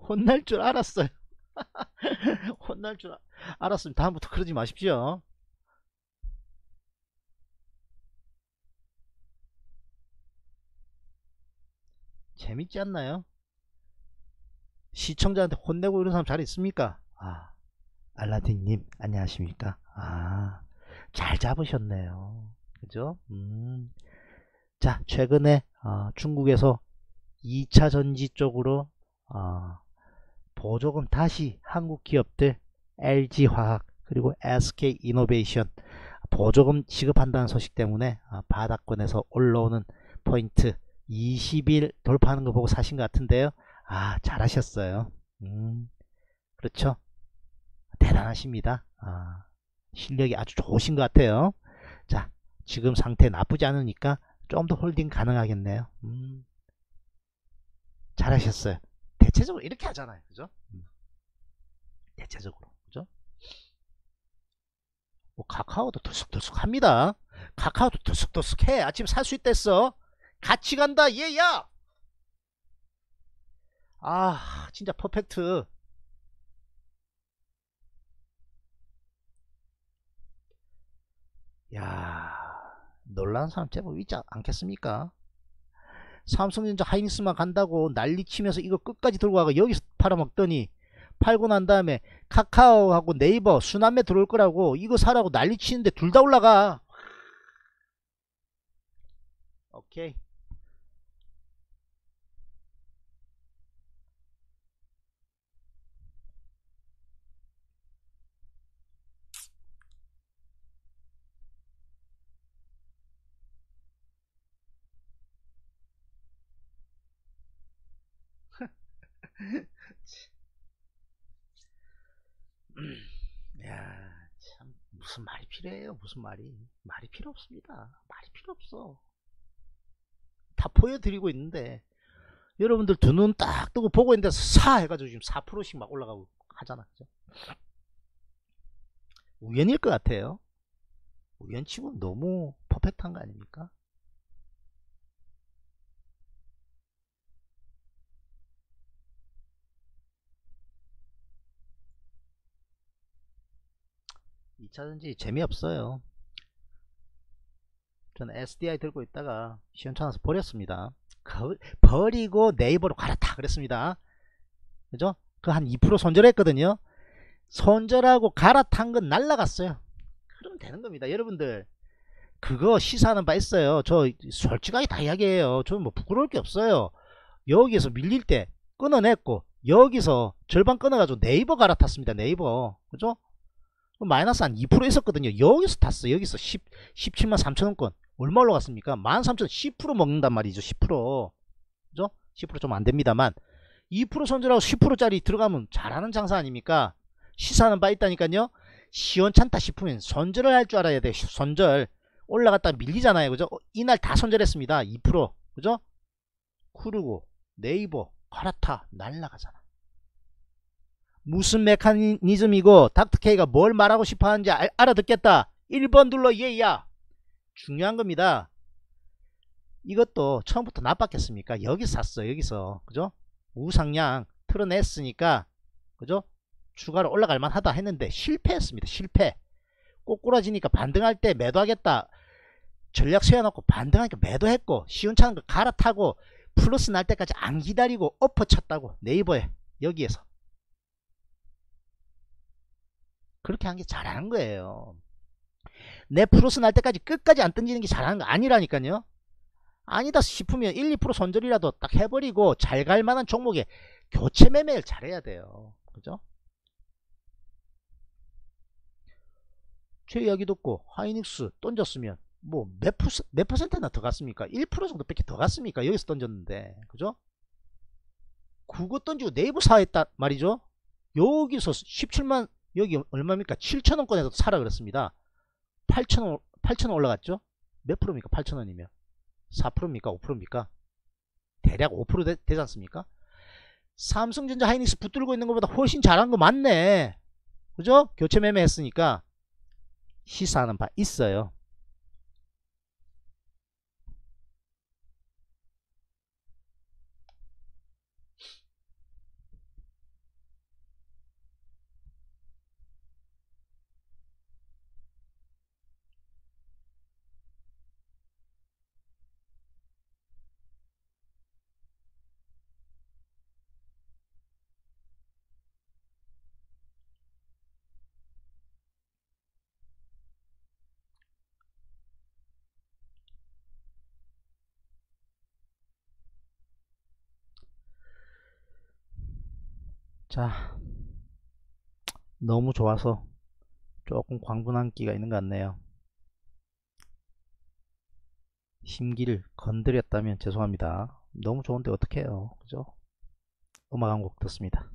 Speaker 2: 혼날 줄 알았어요. 혼날 줄 아- 알았으면 다음부터 그러지 마십시오. 재밌지 않나요? 시청자한테 혼내고 이런 사람 잘 있습니까? 아, 알라딘님, 안녕하십니까? 아, 잘 잡으셨네요. 그죠? 음. 자, 최근에 어, 중국에서 2차 전지 쪽으로 어, 보조금 다시 한국 기업들 LG화학 그리고 SK이노베이션 보조금 지급한다는 소식 때문에 어, 바닥권에서 올라오는 포인트 20일 돌파하는 거 보고 사신 것 같은데요. 아, 잘하셨어요. 음, 그렇죠. 대단하십니다. 아, 실력이 아주 좋으신 것 같아요. 자, 지금 상태 나쁘지 않으니까 좀 더 holding 가능하겠네요. 음, 잘하셨어요. 대체적으로 이렇게 하잖아요. 그죠? 음, 대체적으로. 그죠? 뭐 카카오도 들쑥들쑥 합니다. 카카오도 들쑥들쑥 해. 아침 살 수 있댔어. 같이 간다. 얘야. 아, 진짜 perfect. 야, 놀란 사람 제법 있지 않겠습니까? 삼성전자 하이닉스만 간다고 난리 치면서 이거 끝까지 들고 가고 여기서 팔아먹더니 팔고 난 다음에 카카오하고 네이버 순환매 들어올 거라고 이거 사라고 난리 치는데 둘 다 올라가. 오케이. 야, 참 무슨 말이 필요해요? 무슨 말이? 말이 필요 없습니다. 말이 필요 없어. 다 보여드리고 있는데 여러분들 두 눈 딱 뜨고 보고 있는데 사 해가지고 지금 4%씩 막 올라가고 하잖아. 그죠? 우연일 것 같아요. 우연치고 너무 퍼펙트한 거 아닙니까? 이차전지 재미없어요. 저는 SDI 들고 있다가 시원찮아서 버렸습니다. 거- 버리고 네이버로 갈아타 그랬습니다. 그죠? 그 한 2% 손절했거든요. 손절하고 갈아탄 건 날라갔어요. 그러면 되는 겁니다. 여러분들 그거 시사하는 바 있어요. 저 솔직하게 다 이야기해요. 저는 뭐 부끄러울 게 없어요. 여기에서 밀릴 때 끊어냈고 여기서 절반 끊어가지고 네이버 갈아탔습니다. 네이버 그죠? 마이너스 한 2% 있었거든요. 여기서 탔어. 여기서 10, 17만 3천원권. 얼마 올라갔습니까? 13,000원 10% 먹는단 말이죠. 10%. 그죠? 10%좀 안 됩니다만 2% 손절하고 10%짜리 들어가면 잘하는 장사 아닙니까? 시사하는 바 있다니까요. 시원찮다 싶으면 손절을 할 줄 알아야 돼요. 손절. 올라갔다 밀리잖아요. 그죠? 어, 이날 다 손절했습니다. 2%. 그죠? 쿠르고 네이버 갈아타 날라가잖아. 무슨 메커니즘이고 닥터케이가 뭘 말하고 싶어 하는지 알, 알아듣겠다. 1번 눌러 얘야. 중요한 겁니다. 이것도 처음부터 나빴겠습니까? 여기서 샀어 여기서. 그죠? 우상향 틀어냈으니까 그죠? 추가로 올라갈 만하다 했는데 실패했습니다 실패. 꼬꾸라지니까 반등할 때 매도하겠다. 전략 세워놓고 반등하니까 매도했고 시원찮은 거 갈아타고 플러스 날 때까지 안 기다리고 엎어쳤다고 네이버에 여기에서 그렇게 한 게 잘하는 거예요. 내 플러스 날 때까지 끝까지 안 던지는 게 잘하는 거 아니라니까요. 아니다 싶으면 1, 2% 손절이라도 딱 해버리고 잘 갈 만한 종목에 교체 매매를 잘해야 돼요. 그죠? 제 이야기 듣고 하이닉스 던졌으면 뭐몇 몇 퍼센트나 더 갔습니까? 1% 정도 밖에 더 갔습니까? 여기서 던졌는데 그죠? 그거 던지고 네이버 사했단 말이죠. 여기서 17만 여기 얼마입니까? 7천원권에서 사라 그랬습니다. 8천원 8천원 올라갔죠? 몇 프로입니까? 8천원이면 4%입니까? 5%입니까? 대략 5% 되, 되지 않습니까? 삼성전자 하이닉스 붙들고 있는 것보다 훨씬 잘한 거 맞네. 그죠? 교체 매매 했으니까 시사하는 바 있어요. 자, 너무 좋아서 조금 광분한 기가 있는 것 같네요. 심기를 건드렸다면 죄송합니다. 너무 좋은데 어떡해요. 그죠? 음악 한 곡 듣습니다.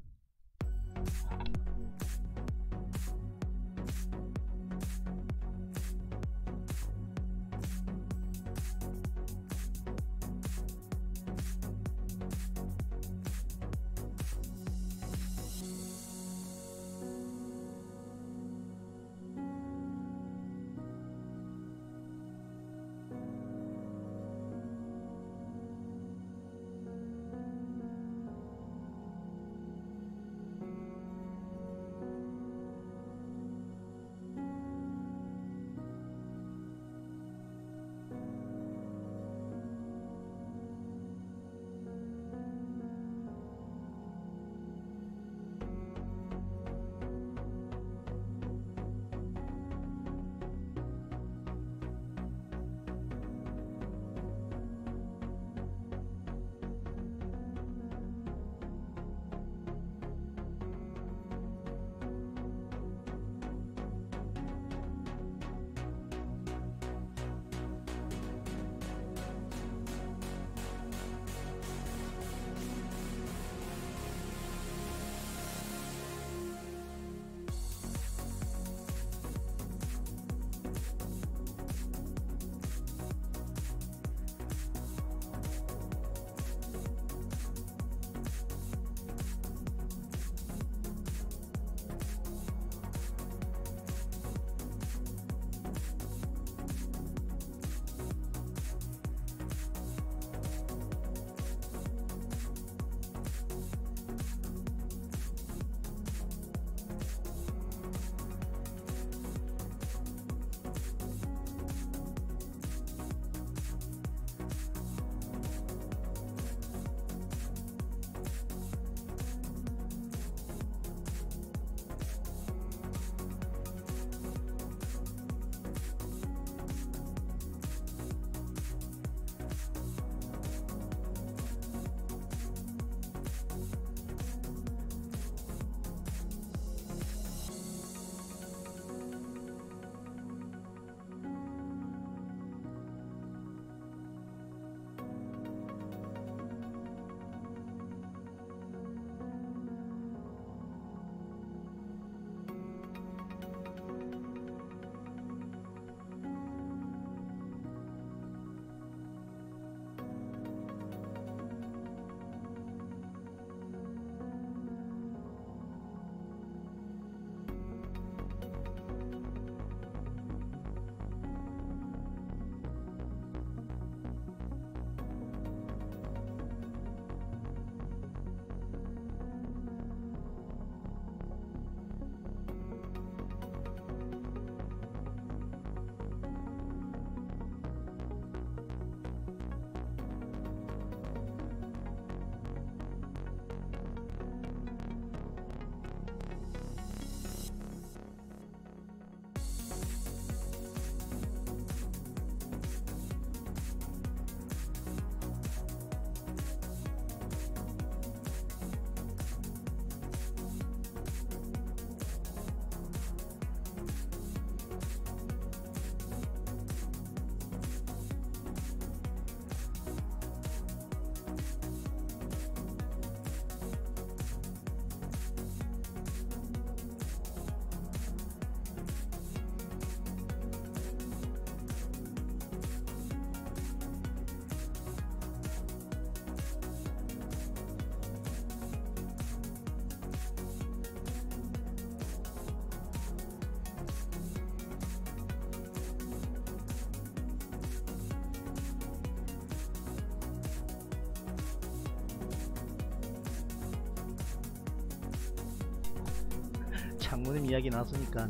Speaker 2: 장모님 이야기 나왔으니까.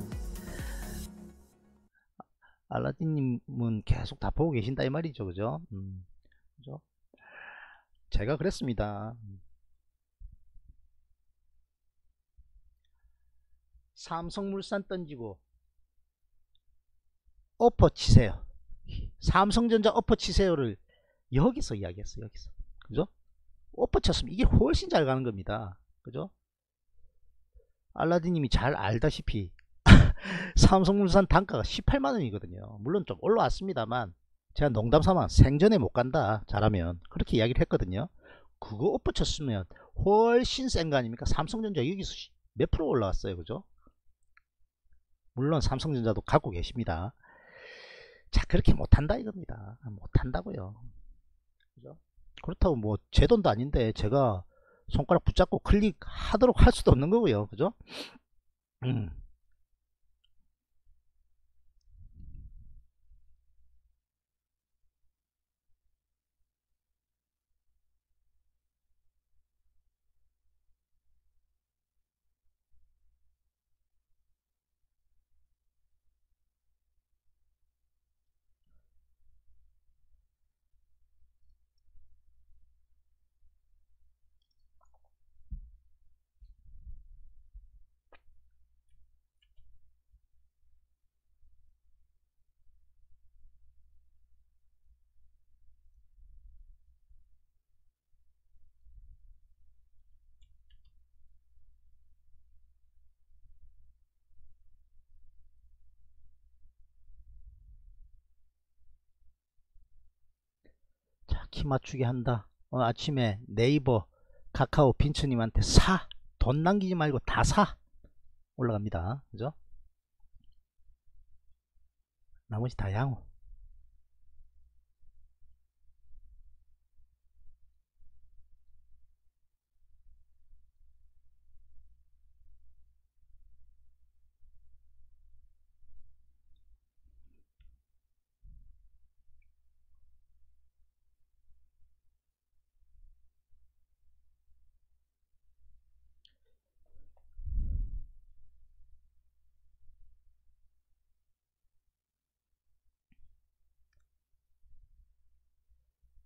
Speaker 2: 알라딘님은 계속 다 보고 계신다 이 말이죠. 그죠? 음, 그죠? 제가 그랬습니다. 삼성물산 던지고 엎어 치세요. 삼성전자 엎어 치세요를 여기서 이야기했어요 여기서. 그죠? 엎어 쳤으면 이게 훨씬 잘 가는 겁니다. 그죠 알라딘님이 잘 알다시피 삼성물산 단가가 18만원이거든요. 물론 좀 올라왔습니다만 제가 농담삼아 생전에 못 간다 잘하면 그렇게 이야기를 했거든요. 그거 엎어쳤으면 훨씬 센 거 아닙니까? 삼성전자 여기서 몇 프로 올라왔어요 그죠? 물론 삼성전자도 갖고 계십니다. 자 그렇게 못한다 이겁니다. 못한다고요. 그죠? 그렇다고 뭐 제 돈도 아닌데 제가 손가락 붙잡고 클릭하도록 할 수도 없는 거고요 그죠 음. 키 맞추게 한다. 오늘 아침에 네이버 카카오 빈츠님한테 사. 돈 남기지 말고 다 사. 올라갑니다. 그죠? 나머지 다 양호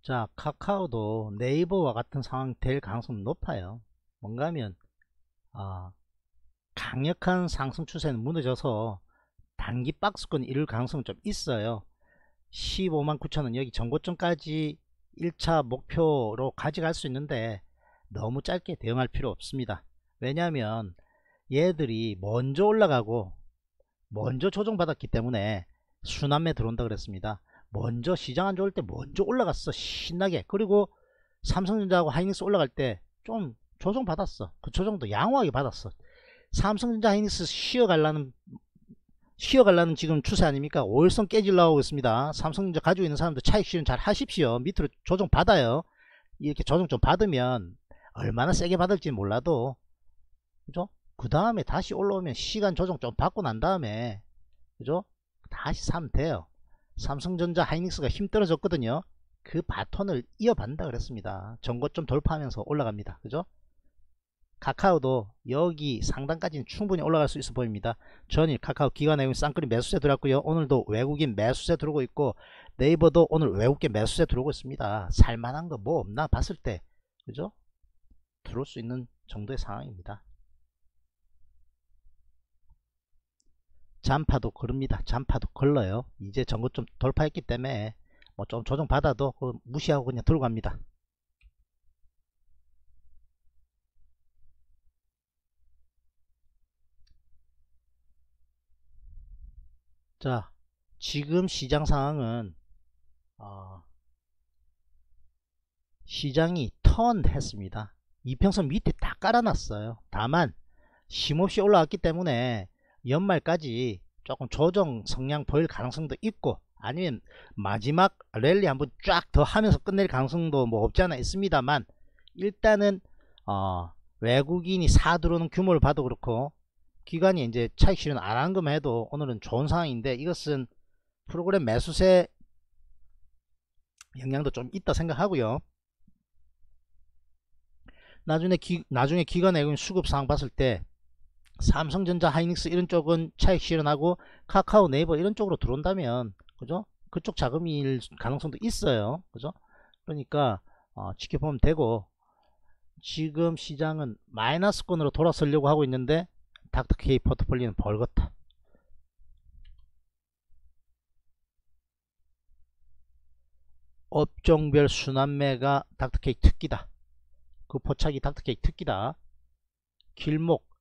Speaker 2: 자 카카오도 네이버와 같은 상황 될 가능성은 높아요. 뭔가 하면 아, 강력한 상승 추세는 무너져서 단기 박스권 이룰 가능성은 좀 있어요. 15만 9천원 여기 정고점까지 1차 목표로 가져갈 수 있는데 너무 짧게 대응할 필요 없습니다. 왜냐하면 얘들이 먼저 올라가고 먼저 조정받았기 때문에 순환매 들어온다 그랬습니다 먼저 시장 안 좋을 때 먼저 올라갔어 신나게. 그리고 삼성전자하고 하이닉스 올라갈 때 좀 조정 받았어. 그 조정도 양호하게 받았어. 삼성전자 하이닉스 쉬어갈라는 쉬어갈라는 지금 추세 아닙니까? 5일선 깨질라고 있습니다. 삼성전자 가지고 있는 사람들 차익 실현 잘 하십시오. 밑으로 조정 받아요. 이렇게 조정 좀 받으면 얼마나 세게 받을지 몰라도 그죠? 그 다음에 다시 올라오면 시간 조정 좀 받고 난 다음에 그죠? 다시 사면 돼요 삼성전자 하이닉스가 힘 떨어졌거든요. 그 바톤을 이어받는다 그랬습니다. 전고점 돌파하면서 올라갑니다. 그죠? 카카오도 여기 상단까지는 충분히 올라갈 수 있어 보입니다. 전일 카카오 기관 외국인 쌍끌이 매수세 들어왔고요. 오늘도 외국인 매수세 들어오고 있고 네이버도 오늘 외국계 매수세 들어오고 있습니다. 살만한 거 뭐 없나 봤을 때 그죠? 들어올 수 있는 정도의 상황입니다 잔파도 그럽니다. 잔파도 걸러요. 이제 전고 좀 돌파했기 때문에 뭐 좀 조정 받아도 그 무시하고 그냥 들고 갑니다. 자 지금 시장 상황은 어, 시장이 턴 했습니다. 이평선 밑에 다 깔아놨어요. 다만 쉼없이 올라왔기 때문에 연말까지 조금 조정 성향 보일 가능성도 있고 아니면 마지막 랠리 한번 쫙 더 하면서 끝낼 가능성도 뭐 없지 않아 있습니다만 일단은 어 외국인이 사 들어오는 규모를 봐도 그렇고 기관이 이제 차익 실현 안 한 것만 해도 오늘은 좋은 상황인데 이것은 프로그램 매수세 영향도 좀 있다 생각하고요. 나중에 기, 나중에 기관 외국인 수급 상황 봤을 때 삼성전자, 하이닉스 이런 쪽은 차익 실현하고 카카오, 네이버 이런 쪽으로 들어온다면 그죠? 그쪽 자금일 가능성도 있어요. 그죠? 그러니까 어, 지켜보면 되고 지금 시장은 마이너스권으로 돌아서려고 하고 있는데 닥터케이 포트폴리오는 벌겋다. 업종별 순환매가 닥터케이 특기다. 그 포착이 닥터케이 특기다. 길목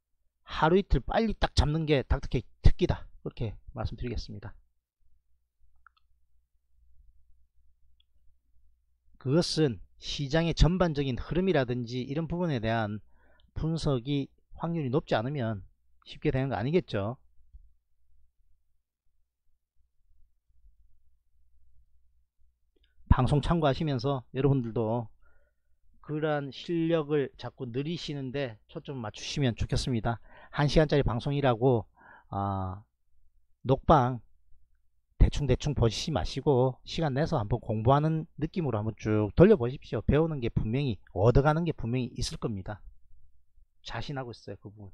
Speaker 2: 하루 이틀 빨리 딱 잡는 게 닥터케이 특기다. 그렇게 말씀드리겠습니다. 그것은 시장의 전반적인 흐름이라든지 이런 부분에 대한 분석이 확률이 높지 않으면 쉽게 되는 거 아니겠죠. 방송 참고하시면서 여러분들도 그러한 실력을 자꾸 늘리시는데 초점 맞추시면 좋겠습니다. 1시간짜리 방송이라고 어, 녹방 대충대충 보시지 마시고 시간 내서 한번 공부하는 느낌으로 한번 쭉 돌려보십시오. 배우는 게 분명히 얻어가는 게 분명히 있을 겁니다. 자신하고 있어요. 그 부분.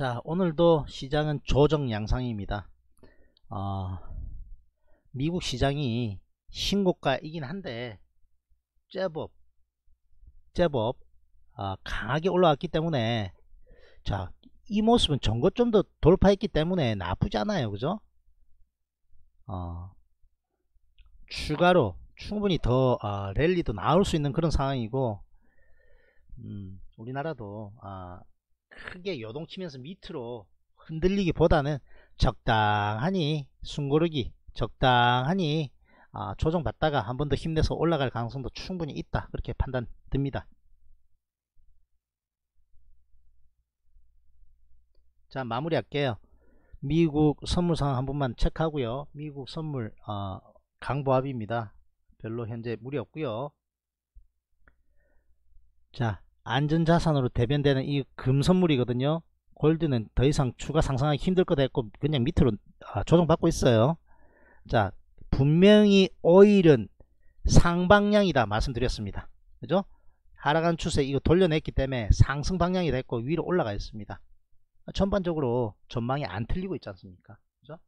Speaker 2: 자 오늘도 시장은 조정 양상입니다. 어, 미국 시장이 신고가이긴 한데 제법 제법 어, 강하게 올라왔기 때문에 자 이 모습은 전거 좀더 돌파했기 때문에 나쁘지 않아요. 그죠? 어, 추가로 충분히 더 어, 랠리도 나올 수 있는 그런 상황이고 음, 우리나라도 어, 크게 요동치면서 밑으로 흔들리기보다는 적당하니 숨고르기 적당하니 아, 조정받다가 한 번 더 힘내서 올라갈 가능성도 충분히 있다. 그렇게 판단 듭니다. 자 마무리 할게요. 미국 선물 상황 한 번만 체크하고요. 미국 선물 어, 강보합입니다. 별로 현재 무리 없고요. 자 안전자산으로 대변되는 이 금선물이거든요. 골드는 더 이상 추가 상승하기 힘들 거다 했고 그냥 밑으로 아, 조정받고 있어요. 자 분명히 오일은 상방향이다 말씀드렸습니다. 그죠? 하락한 추세 이거 돌려냈기 때문에 상승 방향이 됐고 위로 올라가 있습니다. 전반적으로 전망이 안 틀리고 있지 않습니까? 그죠?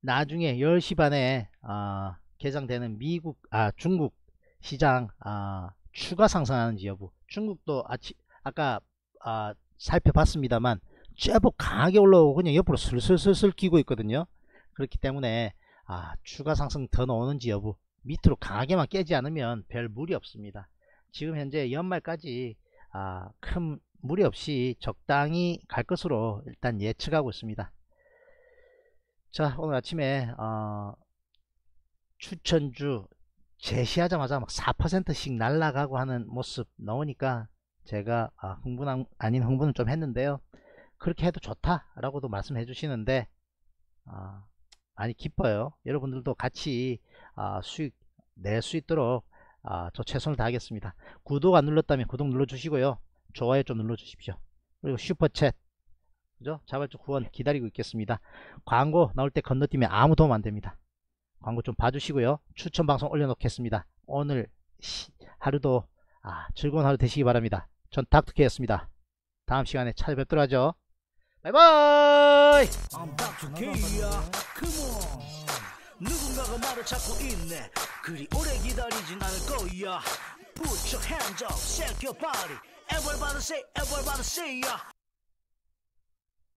Speaker 2: 나중에 10시 반에 어, 개장되는 미국 아 중국 시장 아, 추가 상승하는지 여부. 중국도 아치, 아까 아, 살펴봤습니다만 제법 강하게 올라오고 그냥 옆으로 슬슬슬슬 끼고 있거든요. 그렇기 때문에 아, 추가 상승 더 나오는지 여부 밑으로 강하게만 깨지 않으면 별 무리 없습니다. 지금 현재 연말까지 아, 큰 무리 없이 적당히 갈 것으로 일단 예측하고 있습니다. 자 오늘 아침에 어, 추천주 제시하자마자 막 4%씩 날라가고 하는 모습 나오니까 제가 아, 흥분 아닌 흥분을 좀 했는데요. 그렇게 해도 좋다 라고도 말씀해 주시는데 아, 많이 기뻐요. 여러분들도 같이 아, 수익 낼 수 있도록 아, 저 최선을 다하겠습니다. 구독 안 눌렀다면 구독 눌러주시고요. 좋아요 좀 눌러주십시오. 그리고 슈퍼챗 그죠? 자발적 후원 기다리고 있겠습니다. 광고 나올 때 건너뛰면 아무 도움 안 됩니다. 광고 좀 봐주시고요. 추천 방송 올려놓겠습니다. 오늘 하루도 아, 즐거운 하루 되시기 바랍니다. 전 닥터케였습니다. 다음 시간에 찾아뵙도록 하죠. 바이바이! 누군가가 말을 찾고 있네 그리 오래 기다리진 않을 거야 Put your hands up, shake your body Everybody say, everybody say yeah